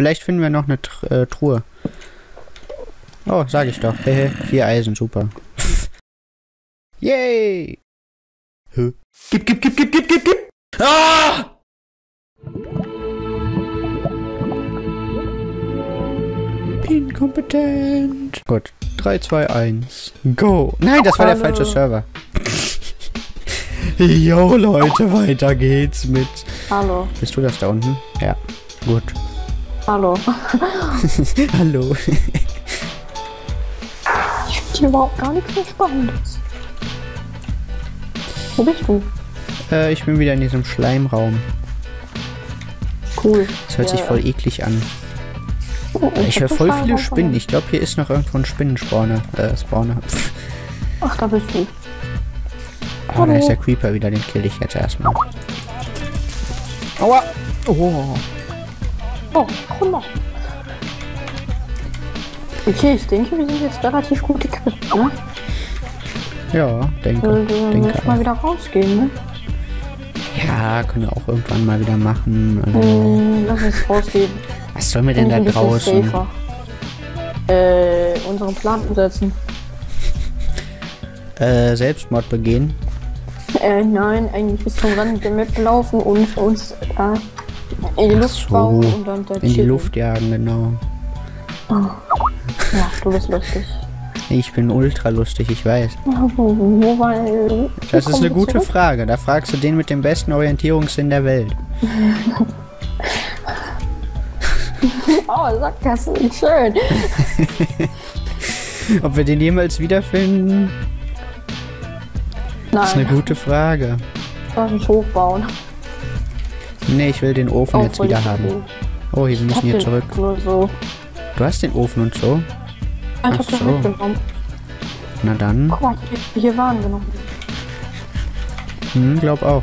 Vielleicht finden wir noch eine äh, Truhe. Oh, sag ich doch. Vier Eisen, super. Yay! Hä? Gib, gib, gib, gib, gib, gib, gib! Ah! Inkompetent. Gut. 3, 2, 1. Go. Nein, das war der falsche Server. Jo, Leute, weiter geht's mit. Hallo, Bist du das da unten? Ja. Gut. Hallo. Hallo. Ich finde hier überhaupt gar nichts mehr Spannendes. Wo bist du? Äh, ich bin wieder in diesem Schleimraum. Cool. Das hört sich Ja. voll eklig an. Oh, Ich höre voll viele Spinnen. Ich glaube, hier ist noch irgendwo ein Spinnenspawner. Äh, Spawner. Ach, da bist du. Oh, da ist der Creeper wieder. Den kill ich jetzt erstmal. Aua! Oh. Oh, guck mal. Okay, ich denke, wir sind jetzt relativ gut equipped, ne? Ja, denke. Wir wir denke müssen mal wieder rausgehen, ne? Ja, können wir auch irgendwann mal wieder machen. Also, Hm, lass uns rausgehen. was sollen wir denn da draußen? safer. Äh, unseren Plan umsetzen. Äh, Selbstmord begehen? Äh, nein, eigentlich bis zum Rand der Map laufen und uns äh, in die Luft so. bauen und dann da In die chillen. Luft jagen, genau. Ja, du bist lustig. Ich bin ultra lustig, ich weiß. Wo, wo war, Das ist eine gute zurück? Frage. Da fragst du den mit dem besten Orientierungssinn der Welt. Oh, sag das nicht schön. Ob wir den jemals wiederfinden, ist eine Nein, gute Frage. lass uns hochbauen. Nee, ich will den Ofen Oh, jetzt wieder haben. Idee. Oh, hier, wir müssen hier zurück. So. Du hast den Ofen und so? Ich Ach so. Na dann. Guck mal, hier, waren wir noch. Hm, glaub auch.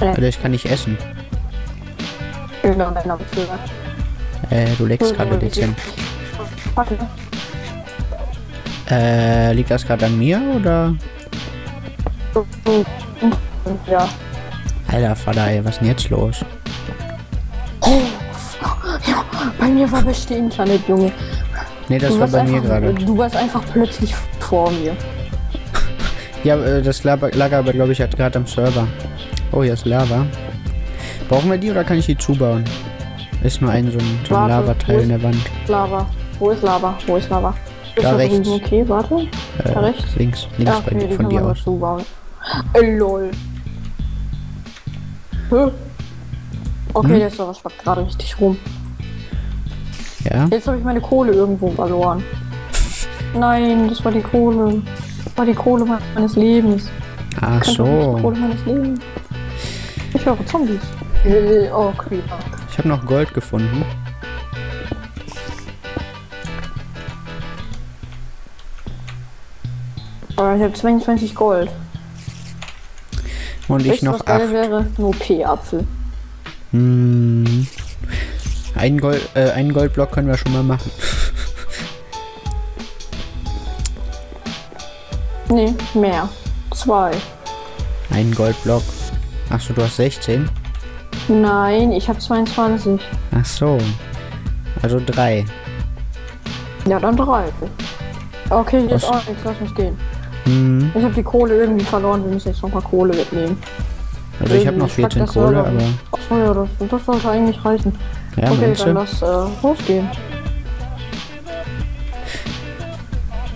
Äh. Oder ich kann nicht essen. Genau. Äh, du leckst gerade ein bisschen. Warte. Äh, liegt das gerade an mir oder? Ja. Alter Vater, ey, was ist denn jetzt los? ja. Bei mir war beste Internet, Junge. Nee, das du war bei mir einfach, gerade. Du warst einfach plötzlich vor mir. Ja, äh, das lag, lag aber, glaube ich, gerade am Server. Oh, hier ist Lava. Brauchen wir die oder kann ich die zubauen? Ist nur ein so ein, so ein Lavateil in der Wand. Lava. Wo ist Lava? Wo ist Lava? Ist Da rechts. Okay, warte. Äh, Da rechts? Links, links Ja, bei, die von dir aus. dazu bauen. Äh, lol. Hä? Okay, Hm? der Server spackt gerade richtig rum. Ja? Jetzt habe ich meine Kohle irgendwo verloren. Nein, das war die Kohle. Das war die Kohle meines Lebens. Ach doch nicht die so. Kohle meines Lebens. Ich höre Zombies. Äh, Oh, Creeper. Ich habe noch Gold gefunden. Ich habe 22 Gold. Und ich du, noch was acht. wäre? Ein OP-Apfel. Hm. Einen, Gold, äh, einen Goldblock können wir schon mal machen. Nee, mehr. Zwei. Einen Goldblock. Achso, du hast 16? Nein, ich habe 22. Ach so. Also drei. Ja, dann drei. Okay, jetzt auch nichts, lass uns gehen. Hm. Ich habe die Kohle irgendwie verloren, wir müssen jetzt noch mal Kohle mitnehmen. Also ich habe noch Ich pack 14 das Kohle, aber. Achso, ja, das, das sollte eigentlich reichen. Ja, okay, meinst dann lass äh, losgehen.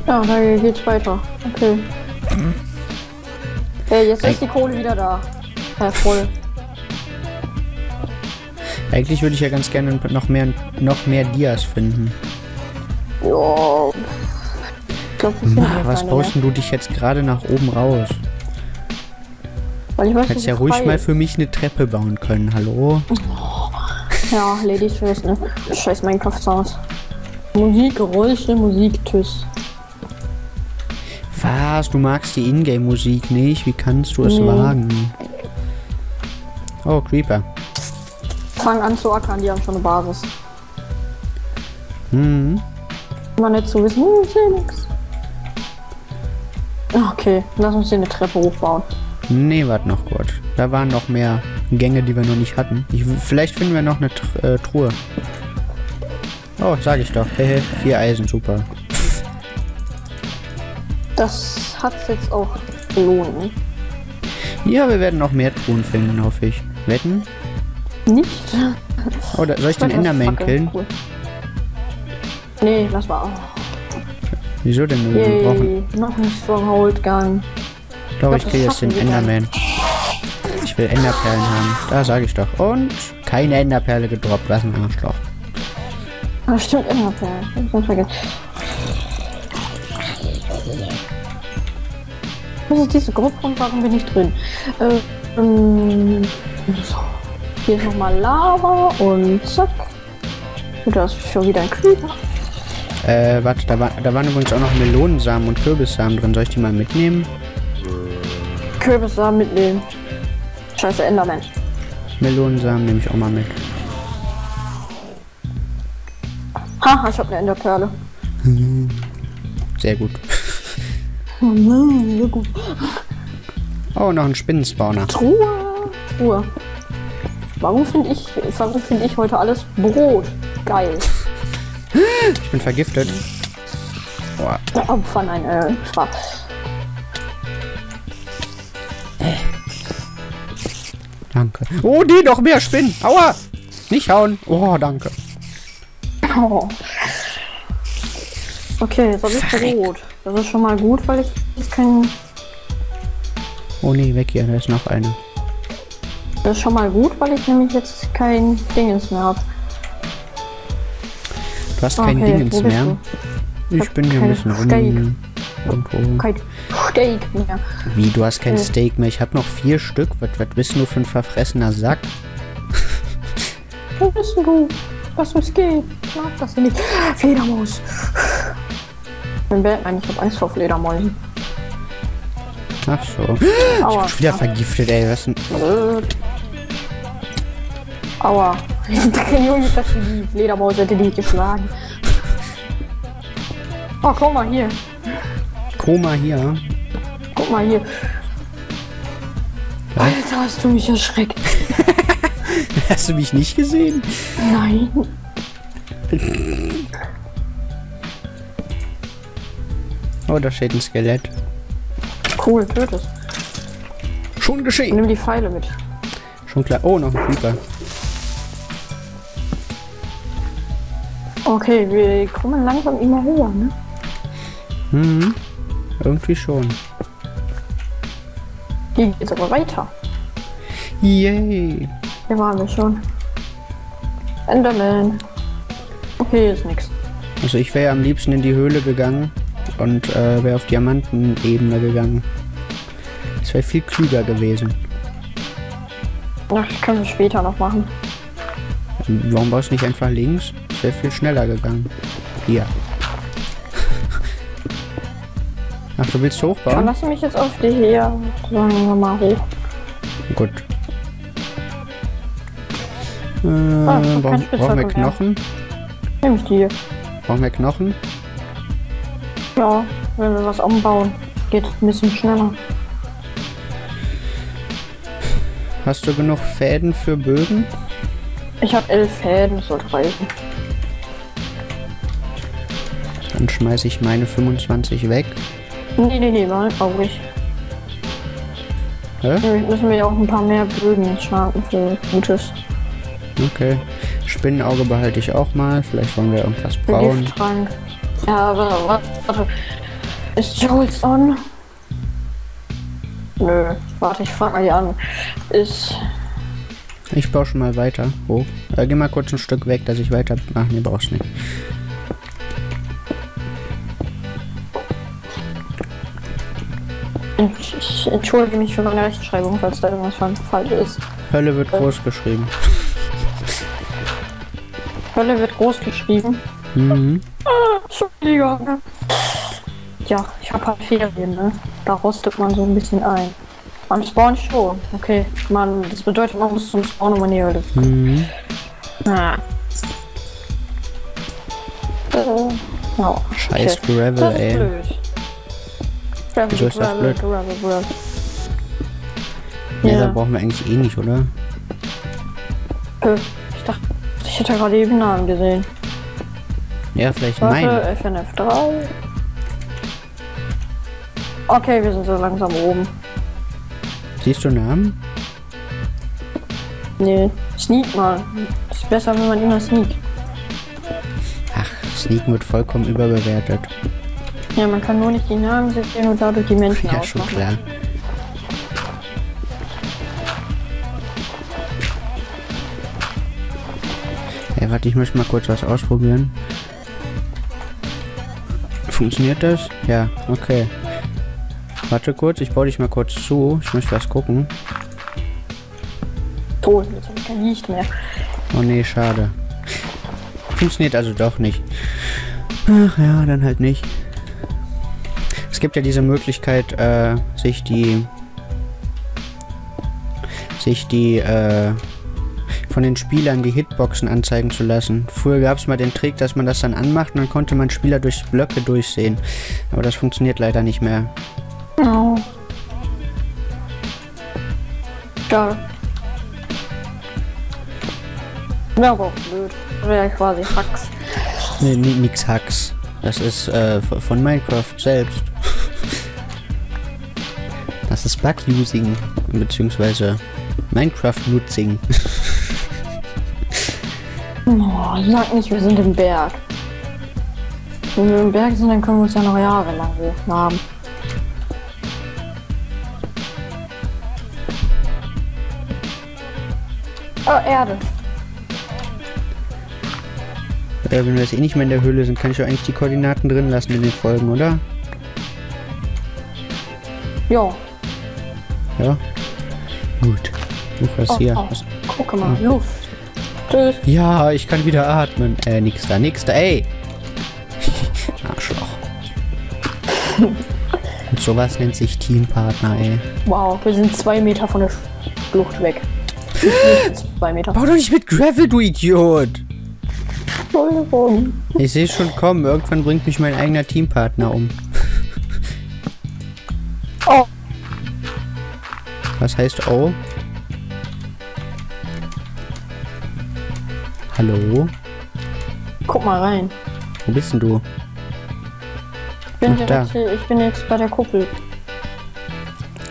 Ja, da geht's weiter. Okay. Hey, jetzt ist die Kohle wieder da. Ja, voll. Eigentlich würde ich ja ganz gerne noch mehr, noch mehr Dias finden. Ja. Glaube, wir finden Ma, was baust denn du dich jetzt gerade nach oben raus? Weil ich weiß, Hättest ja ruhig frei mal für mich eine Treppe bauen können, hallo? Ja, Ladies first, ne? Scheiß Minecraft-Sounds. Musik, Geräusche, Musik, Tschüss. Was? Du magst die Ingame-Musik nicht? Wie kannst du es Nee. wagen? Oh, Creeper. Fang an zu ackern, die haben schon eine Basis. Hm. Immer nett zu wissen, hm, ich seh nix. Okay, lass uns hier eine Treppe hochbauen. Nee, warte noch kurz. Da waren noch mehr Gänge, die wir noch nicht hatten. Ich, vielleicht finden wir noch eine Tr äh, Truhe. Oh, sag ich doch. Hehe, vier Eisen, super. Das hat jetzt auch gelohnt. Ja, wir werden noch mehr Truhen finden, hoffe ich. Wetten? Nicht? Oh, da, soll ich den wollte was Enderman killen? Cool. Nee, lass mal. Wieso denn? Wir brauchen, Yay, noch ein Stronghold Gang. ich glaube, ich das kriege jetzt den wir dann. Enderman. Ich will Enderperlen haben. Da sage ich doch. Und keine Enderperle gedroppt. Was ein Arschloch. Ah, stimmt, Enderperl. Hab ich ganz vergessen. Was ist diese Gruppe und warum bin ich drin? Äh, ähm, so. Hier ist nochmal Lava und zack. Und da ist schon wieder ein Creeper. Äh, warte, da, war, da waren übrigens auch noch Melonensamen und Kürbissamen drin. Soll ich die mal mitnehmen? Kürbissamen mitnehmen. Scheiße, Enderman. Melonensamen nehme ich auch mal mit. Haha, ich hab eine Enderperle. Sehr gut. Oh sehr gut. Oh, noch ein Spinnenspawner. Truhe. Truhe. Warum finde ich, warum finde ich heute alles Brot? Geil. Ich bin vergiftet. Boah. Opfer, nein, äh, Spaß. Danke. Oh, die noch mehr Spinnen. Aua. Nicht hauen. Oh, danke. Oh. Okay, jetzt habe ich Brot. Das ist schon mal gut, weil ich jetzt kein. Oh nee, weg hier. Da ist noch eine. Das ist schon mal gut, weil ich nämlich jetzt kein Dingens mehr habe. Du hast kein Okay, Dingens mehr. Ich bin hier ein bisschen Steak. rum. Irgendwo. Kein Steak mehr. Wie, du hast kein Äh. Steak mehr? Ich habe noch vier Stück. Was, was bist du für ein verfressener Sack? Wo bist du? Was es geht? Ich mag das nicht. Fledermaus. Ich bin Batman, ich habe Angst vor Fledermäusen. Ach so. Aua. Schon wieder vergiftet, ey. Was denn? Aua. Junge, dass die Fledermaus hätte die geschlagen. Oh, guck mal hier. Koma hier. Guck mal hier. Was? Alter, hast du mich erschreckt. Hast du mich nicht gesehen? Nein. Oh, da steht ein Skelett. Cool, töt es. Schon geschehen. Nimm die Pfeile mit. Schon klar. Oh, noch ein Creeper. Okay, wir kommen langsam immer höher, ne? Mhm. Irgendwie schon. Hier geht's aber weiter. Yay. Hier waren wir schon. Enderman. Okay, ist nix. Also ich wäre am liebsten in die Höhle gegangen und äh, wäre auf Diamantenebene gegangen. Das wäre viel klüger gewesen. Ach, das können wir später noch machen. Warum baust du nicht einfach links? Das wäre viel schneller gegangen. Hier. Ach, du willst Dann hochbauen? lass mich jetzt auf die hier. Sagen wir mal hoch. Gut. Äh, keinen brauchen, brauchen wir. Knochen? Nimm ich die hier. Brauchen wir Knochen? Ja, wenn wir was umbauen, geht es ein bisschen schneller. Hast du genug Fäden für Bögen? Ich habe elf Fäden, das sollte reichen. Dann schmeiße ich meine 25 weg. Nee, nee, nee, mal traurig. Hä? Nämlich müssen wir ja auch ein paar mehr Bögen schlagen für Gutes. Okay. Spinnenauge behalte ich auch mal. Vielleicht wollen wir irgendwas brauen. Gifttrank. Ja, aber wa- warte. Ist Jules on? Nö, warte, ich frag mal die an. Ist. Ich baue schon mal weiter hoch. Äh, geh mal kurz ein Stück weg, dass ich weiter. Ach nee, brauchst nicht. Ich, entschuldige mich für meine Rechtschreibung, falls da irgendwas fa- falsch ist. Hölle wird groß geschrieben. Hölle wird groß geschrieben. Mhm. Entschuldigung. Ja, ich habe halt Ferien, ne? Da rostet man so ein bisschen ein. Am Spawn schon. Okay, man, das bedeutet, man muss zum Spawn um in die Höhle. Mhm. Ah. Äh, ja. Scheiß okay. Gravel, Das ist ey. blöd. Gravel, Wieso ist das Gravel, blöd? Gravel, Gravel. Ja. da brauchen wir eigentlich eh nicht, oder? Äh, ich dachte, ich hätte gerade eben Namen gesehen. Ja, vielleicht mein. Warte, FNF 3. Okay, wir sind so langsam oben. Siehst du Namen? Nee, sneak mal. Ist besser, wenn man immer sneakt. Ach, Sneaken wird vollkommen überbewertet. Ja, man kann nur nicht die Namen sehen und dadurch die Menschen Ja, schon ausmachen. klar. Ey, warte, ich möchte mal kurz was ausprobieren. Funktioniert das? Ja, okay. Warte kurz, ich baue dich mal kurz zu. Ich möchte was gucken. Tot, jetzt habe ich kein Licht mehr. Oh nee, schade. Funktioniert also doch nicht. Ach ja, dann halt nicht. Es gibt ja diese Möglichkeit, äh, sich die sich die äh, von den Spielern die Hitboxen anzeigen zu lassen. Früher gab es mal den Trick, dass man das dann anmacht und dann konnte man Spieler durch Blöcke durchsehen. Aber das funktioniert leider nicht mehr. Oh. Geil. Wäre auch blöd. Wäre ja quasi Hacks. Nee, ni- nix Hacks. Das ist äh, von Minecraft selbst. Das ist Bug-Using, beziehungsweise Minecraft-Nutzing. Oh, sag nicht, wir sind im Berg. Wenn wir im Berg sind, dann können wir uns ja noch jahrelang haben. Oh, Erde. Äh, wenn wir jetzt eh nicht mehr in der Höhle sind, kann ich doch eigentlich die Koordinaten drin lassen in den Folgen, oder? Ja. Ja. Gut. Luch, was Oh, hier? oh. Was? Guck mal, Luft. Tschüss. Ja, ich kann wieder atmen. Äh, nix da, nix da, ey. Arschloch. Und sowas nennt sich Teampartner, ey. Wow, wir sind zwei Meter von der Flucht weg. Zwei Meter. Bau doch nicht mit Gravel, du Idiot! Entschuldigung. Ich sehe schon kommen. Irgendwann bringt mich mein eigener Teampartner um. Oh, Was heißt oh? Hallo? guck mal rein. Wo bist denn du? Ich bin, Ach, direkt hier, ich bin jetzt bei der Kuppel.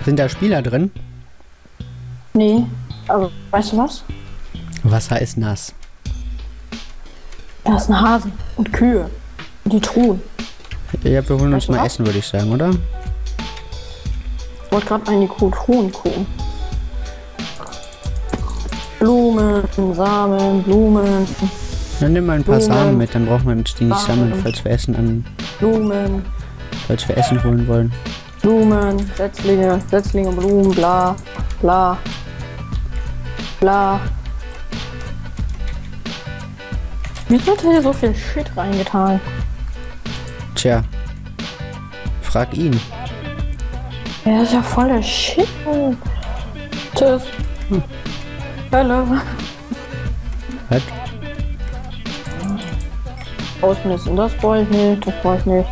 Sind da Spieler drin? Nee, aber weißt du was? Wasser ist nass. Da ist ein Hasen und Kühe. Und die Truhen. Ja, wir holen uns Weißt du mal was? Essen, würde ich sagen, oder? Ich wollte gerade eine Kuh, Truhen gucken. Blumen, Samen, Blumen, Dann nimm mal ein paar Blumen. Samen mit, dann brauchen wir uns die nicht sammeln, falls wir Essen an, Blumen, falls wir Essen holen wollen. Blumen, Setzlinge, Setzlinge, Blumen, bla, bla, bla. Hat er hier so viel Shit reingetan? Tja. Frag ihn. Er ist ja voll der Shit. Tschüss. Hallo. Was? Ausmisten, das brauche ich nicht, das brauche ich nicht.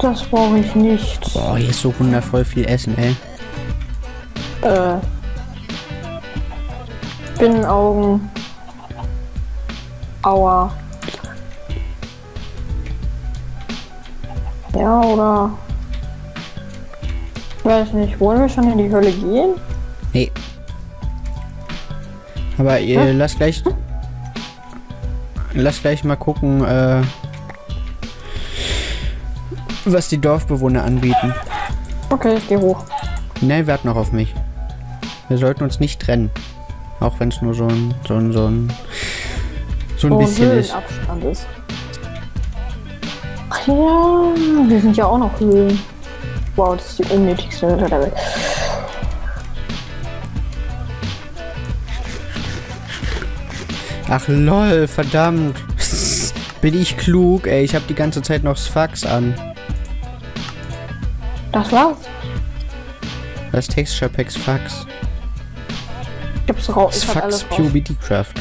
Das brauche ich nicht. Boah, hier ist so wundervoll viel Essen, ey. Äh. Binnenaugen. Aua. Ja, oder? Weiß nicht, wollen wir schon in die Hölle gehen? Nee. Aber ihr Hä? lasst gleich. Lasst gleich mal gucken, äh, was die Dorfbewohner anbieten. Okay, ich geh hoch. Nein, wartet noch auf mich. Wir sollten uns nicht trennen. Auch wenn es nur so ein, so ein, so ein, so ein Wo bisschen ist. Ist. Ach ja, wir sind ja auch noch Höhlen. Wow, das ist die unnötigste Höhle der Welt. Ach lol, verdammt. Bin ich klug, ey. Ich habe die ganze Zeit noch Sfax an. Das war's. Das Texture Packs Fax. Ich hab's raus. Ich hab raus. PUBD Craft.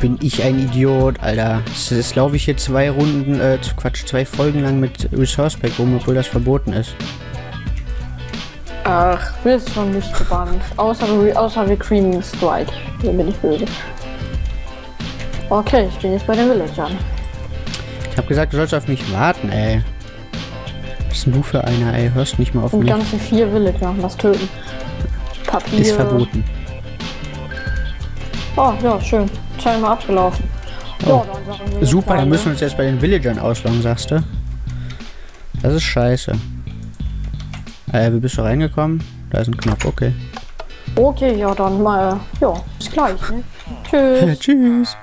Bin ich ein Idiot, Alter. Jetzt laufe ich hier zwei Runden, äh, Quatsch, zwei Folgen lang mit Resource Pack rum, obwohl das verboten ist. Ach, wirst schon nicht gebannt. Außer, wir- außer wir creamen Strike. Hier bin ich böse. Okay, ich bin jetzt bei den Villagern. Ich habe gesagt, du sollst auf mich warten, ey. Was bist denn du für einer, ey? Hörst nicht mal auf Und mich. ganze vier Villager. Das töten. Papier. Ist verboten. Oh, ja, schön. Scheinbar abgelaufen. Oh. Ja, wir Super, dann mal, müssen wir uns jetzt bei den Villagern ausloggen, sagst du? Das ist scheiße. Äh, wie bist du reingekommen? Da ist ein Knopf, okay. Okay, ja, dann mal. Ja, bis gleich, ne? Tschüss. Tschüss.